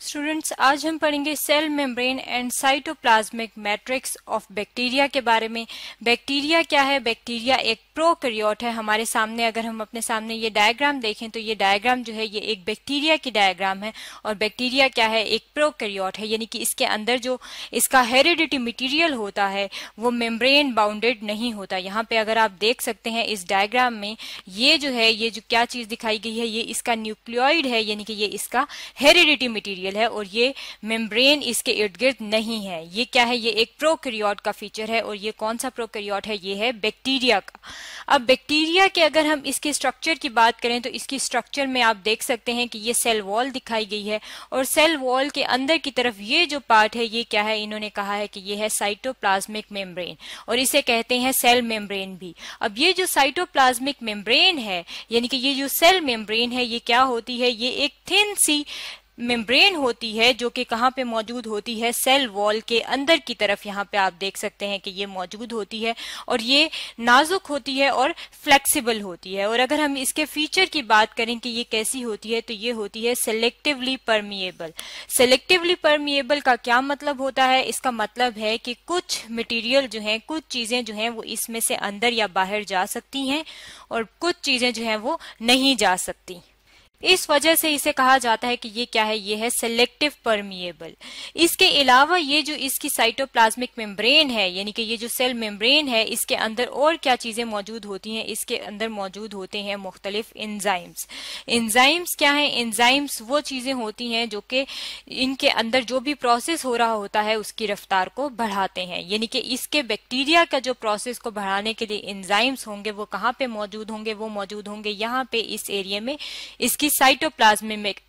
Students आज हम पढ़ेंगे cell membrane and cytoplasmic matrix of bacteria के बारे में। बैक्टीरिया क्या है? बैक्टीरिया एक प्रोकैरियोट है हमारे सामने। अगर हम अपने सामने ये डायग्राम देखें तो ये डायग्राम जो है, ये एक बैक्टीरिया की डायग्राम है और बैक्टीरिया क्या है? एक प्रोकैरियोट है। यानी कि इसके अंदर जो इसका हेरिडिटी मटीरियल होता है, वो मेम्ब्रेन बाउंडेड नहीं होता। यहाँ पे अगर आप देख सकते हैं इस डायग्राम में, ये जो है, ये जो क्या चीज़ दिखाई गई है, ये इसका न्यूक्लियोइड है। यानी कि ये इसका हेरिडिटी मटीरियल मटेरियल है और ये मेम्ब्रेन इसके इर्द गिर्द नहीं है। ये क्या है? ये एक प्रोकैरियोट का फीचर है और ये कौन सा प्रोकैरियोट है? ये है बैक्टीरिया का। अब बैक्टीरिया के अगर हम इसके स्ट्रक्चर की बात करें तो इसकी स्ट्रक्चर में आप देख सकते हैं कि ये सेल वॉल दिखाई गई है और सेल वॉल के अंदर की तरफ़ ये जो पार्ट है, ये क्या है? इन्होंने कहा है कि ये है साइटोप्लाज्मिक मेम्ब्रेन और इसे कहते हैं सेल मेम्ब्रेन भी। अब ये जो साइटोप्लाज्मिक मेम्ब्रेन है, यानी कि ये जो सेल मेम्ब्रेन है, ये क्या होती है? ये एक थिन सी मेम्ब्रेन होती है, जो कि कहाँ पे मौजूद होती है, सेल वॉल के अंदर की तरफ़। यहाँ पे आप देख सकते हैं कि ये मौजूद होती है और ये नाजुक होती है और फ्लेक्सिबल होती है। और अगर हम इसके फीचर की बात करें कि ये कैसी होती है तो ये होती है सेलेक्टिवली परमिएबल सेलेक्टिवली परमिएबल का क्या मतलब होता है? इसका मतलब है कि कुछ मटीरियल जो है, कुछ चीज़ें जो है, वो इसमें से अंदर या बाहर जा सकती हैं और कुछ चीज़ें जो है, वो नहीं जा सकती। इस वजह से इसे कहा जाता है कि ये क्या है? ये है सेलेक्टिव परमिएबल इसके अलावा ये जो इसकी साइटोप्लाज्मिक मेम्ब्रेन है, यानी कि ये जो सेल मेम्ब्रेन है, इसके अंदर और क्या चीज़ें मौजूद होती हैं? इसके अंदर मौजूद होते हैं मुख्तलिफ़ इंजाइम्स इंजाइम्स क्या है? इंजाइम्स वो चीज़ें होती हैं जो कि इनके अंदर जो भी प्रोसेस हो रहा होता है, उसकी रफ्तार को बढ़ाते हैं। यानी कि इसके बैक्टीरिया का जो प्रोसेस को बढ़ाने के लिए इंजाइम्स होंगे, वो कहाँ पे मौजूद होंगे? वो मौजूद होंगे यहाँ पे इस एरिया में। इसकी साइटोप्लाज्मिक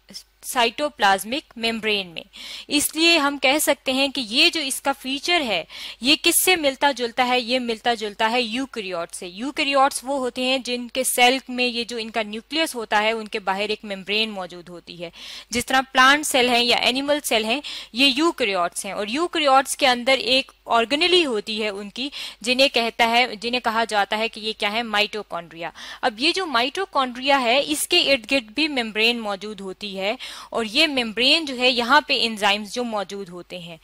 साइटोप्लाज्मिक मेम्ब्रेन में। इसलिए हम कह सकते हैं कि ये जो इसका फीचर है, ये किससे मिलता जुलता है? ये मिलता जुलता है यूक्रियोट से। यूक्रियोट्स वो होते हैं जिनके सेल में ये जो इनका न्यूक्लियस होता है, उनके बाहर एक मेम्ब्रेन मौजूद होती है। जिस तरह प्लांट सेल है या एनिमल सेल है, ये यूक्रियोट्स हैं और यूक्रियोट्स के अंदर एक ऑर्गेनली होती है उनकी, जिन्हें कहता है, जिन्हें कहा जाता है कि ये क्या है? माइटोकॉन्ड्रिया अब ये जो माइटोकॉन्ड्रिया है, इसके इर्द गिर्द भी मेम्ब्रेन मौजूद होती है और ये मेम्ब्रेन जो है, यहाँ पे एंजाइम्स जो मौजूद होते हैं।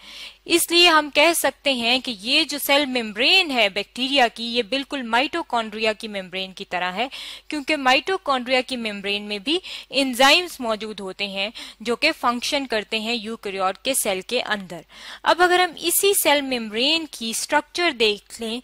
इसलिए हम कह सकते हैं कि ये जो सेल मेम्ब्रेन है बैक्टीरिया की, ये बिल्कुल माइटोकॉन्ड्रिया की मेम्ब्रेन की तरह है, क्योंकि माइटोकॉन्ड्रिया की मेम्ब्रेन में भी एंजाइम्स मौजूद होते हैं, जो कि फ़ंक्शन करते हैं यूकरियोट के सेल के अंदर। अब अगर हम इसी सेल मेम्ब्रेन की स्ट्रक्चर देख लें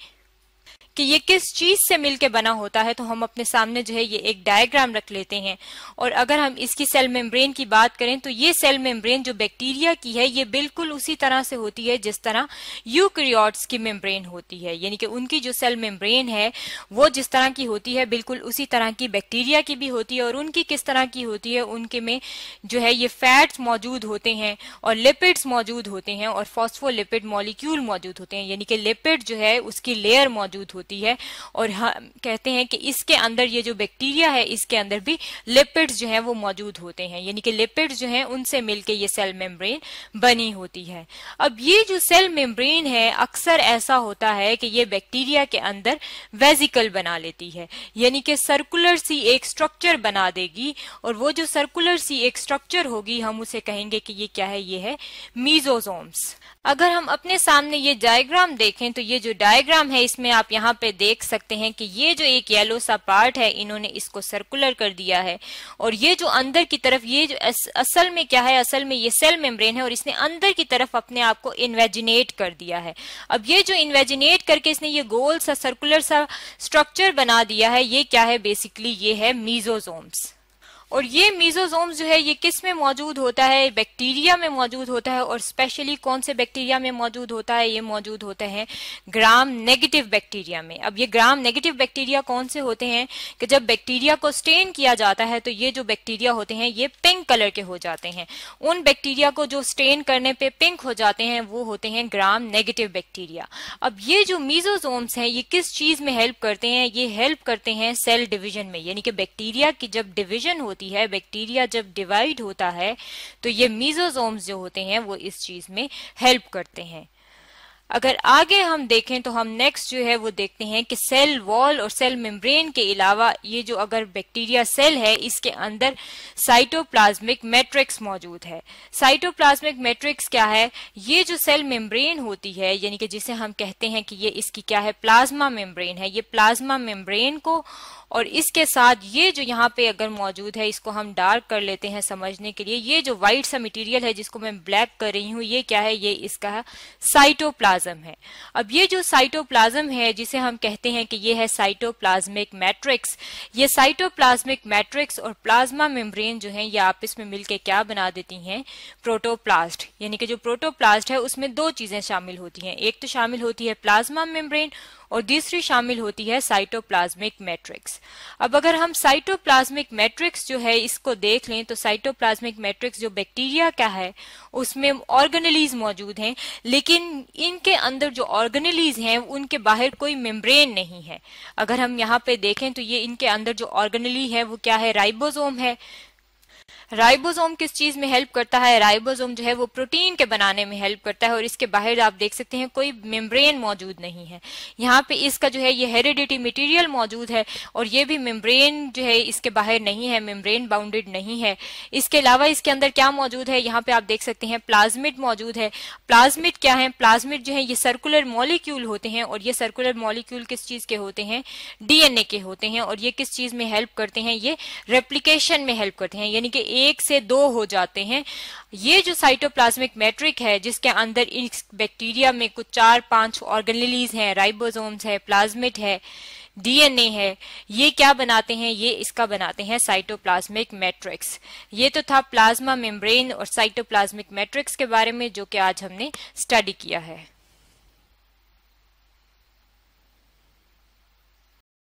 कि ये किस चीज़ से मिलके बना होता है तो हम अपने सामने जो है ये एक डायग्राम रख लेते हैं। और अगर हम इसकी सेल मेम्ब्रेन की बात करें तो ये सेल मेम्ब्रेन जो बैक्टीरिया की है, ये बिल्कुल उसी तरह से होती है जिस तरह यूक्रियोट्स की मेम्ब्रेन होती है। यानी कि उनकी जो सेल मेम्ब्रेन है, वो जिस तरह की होती है, बिल्कुल उसी तरह की बैक्टीरिया की भी होती है। और उनकी किस तरह की होती है, उनके में जो है ये फैट्स मौजूद होते हैं और लिपिड्स मौजूद होते हैं और फॉस्फोलिपिड मॉलिक्यूल मौजूद होते हैं। यानी कि लिपिड जो है, उसकी लेयर मौजूद होती होती है और हम कहते हैं कि इसके अंदर ये जो बैक्टीरिया है, इसके अंदर भी लिपिड्स जो है वो मौजूद होते हैं। यानी कि लिपिड्स जो है, उनसे मिलके ये सेल मेम्ब्रेन बनी होती है। अब ये जो सेल मेम्ब्रेन है, अक्सर ऐसा होता है कि ये बैक्टीरिया के अंदर वेजिकल बना लेती है। यानी कि सर्कुलर सी एक स्ट्रक्चर बना देगी और वो जो सर्कुलर सी एक स्ट्रक्चर होगी, हम उसे कहेंगे कि ये क्या है? ये है मीजोजोम्स अगर हम अपने सामने ये डायग्राम देखें तो ये जो डायग्राम है, इसमें आप यहाँ पे देख सकते हैं कि ये जो एक येलो सा पार्ट है, इन्होंने इसको सर्कुलर कर दिया है। और ये जो अंदर की तरफ़, ये जो असल में क्या है, असल में ये सेल मेम्ब्रेन है और इसने अंदर की तरफ़ अपने आप को इन्वेजिनेट कर दिया है। अब ये जो इन्वेजिनेट करके इसने ये गोल सा सर्कुलर सा स्ट्रक्चर बना दिया है, ये क्या है? बेसिकली ये है मीजोजोम्स और ये मीजोजोम्स जो है, ये किसमें मौजूद होता है? बैक्टीरिया में मौजूद होता है और स्पेशली कौन से बैक्टीरिया में मौजूद होता है? ये मौजूद होते हैं ग्राम नेगेटिव बैक्टीरिया में। अब ये ग्राम नेगेटिव बैक्टीरिया कौन से होते हैं? कि जब बैक्टीरिया को स्टेन किया जाता है तो ये जो बैक्टीरिया होते हैं, ये पिंक कलर के हो जाते हैं। उन बैक्टीरिया को जो स्टेन करने पर पिंक हो जाते हैं, वो होते हैं ग्राम नेगेटिव बैक्टीरिया अब ये जो मीजोजोम्स हैं, ये किस चीज़ में हेल्प करते हैं? ये हेल्प करते हैं सेल डिविजन में। यानी कि बैक्टीरिया की जब डिविजन होती होती है, बैक्टीरिया जब डिवाइड होता है तो ये मीजोजोम्स जो होते हैं, वो इस चीज़ में हेल्प करते हैं। अगर आगे हम देखें तो हम नेक्स्ट जो है वो देखते हैं कि सेल वॉल और सेल मेम्ब्रेन के अलावा ये जो अगर बैक्टीरिया सेल है, इसके अंदर साइटोप्लाज्मिक मैट्रिक्स मौजूद है। साइटोप्लाज्मिक मैट्रिक्स क्या है? ये जो सेल मेम्ब्रेन होती है, यानी कि जिसे हम कहते हैं कि ये इसकी क्या है? प्लाज्मा मेम्ब्रेन है। ये प्लाज्मा मेम्ब्रेन को और इसके साथ ये जो यहाँ पे अगर मौजूद है, इसको हम डार्क कर लेते हैं समझने के लिए। ये जो व्हाइट सा मटेरियल है, जिसको मैं ब्लैक कर रही हूँ, ये क्या है? ये इसका साइटोप्लाज्म है। अब ये जो साइटोप्लाज्म है, जिसे हम कहते हैं कि ये है साइटोप्लाज्मिक मैट्रिक्स ये साइटोप्लाज्मिक मैट्रिक्स और प्लाज्मा मेम्ब्रेन जो है, ये आपस में मिलकर क्या बना देती हैं? प्रोटोप्लास्ट यानी कि जो प्रोटोप्लास्ट है, उसमें दो चीज़ें शामिल होती हैं। एक तो शामिल होती है प्लाज्मा मेम्ब्रेन और दूसरी शामिल होती है साइटोप्लाज्मिक मैट्रिक्स अब अगर हम साइटोप्लाज्मिक मैट्रिक्स जो है इसको देख लें तो साइटोप्लाज्मिक मैट्रिक्स जो बैक्टीरिया का है, उसमें ऑर्गेनलीज मौजूद हैं, लेकिन इनके अंदर जो ऑर्गेनलीज हैं, उनके बाहर कोई मेम्ब्रेन नहीं है। अगर हम यहाँ पे देखें तो ये इनके अंदर जो ऑर्गेनली है, वो क्या है? राइबोसोम है। राइबोसोम किस चीज़ में हेल्प करता है? राइबोसोम जो है वो प्रोटीन के बनाने में हेल्प करता है और इसके बाहर आप देख सकते हैं कोई मेम्ब्रेन मौजूद नहीं है। यहाँ पे इसका जो है ये हेरिडिटी मटेरियल मौजूद है और ये भी मेम्ब्रेन जो है इसके बाहर नहीं है, मेम्ब्रेन बाउंडेड नहीं है। इसके अलावा इसके अंदर क्या मौजूद है? यहाँ पे आप देख सकते हैं प्लाज्मिट मौजूद है। प्लाज्मिट क्या है? प्लाज्मिट जो है ये सर्कुलर मॉलिक्यूल होते हैं और ये सर्कुलर मॉलिक्यूल किस चीज़ के होते हैं? डीएनए के होते हैं और ये किस चीज़ में हेल्प करते हैं? ये रेप्लीकेशन में हेल्प करते हैं। यानी कि एक से दो हो जाते हैं। ये जो साइटोप्लाज्मिक मैट्रिक है, जिसके अंदर इस बैक्टीरिया में कुछ चार, पाँच ऑर्गेनलीज हैं राइबोसोम्स है प्लाज्मिट है डीएनए है, ये क्या बनाते हैं? ये इसका बनाते हैं साइटोप्लाज्मिक मैट्रिक्स ये तो था प्लाज्मा मेम्ब्रेन और साइटोप्लाज्मिक मैट्रिक्स के बारे में, जो कि आज हमने स्टडी किया है।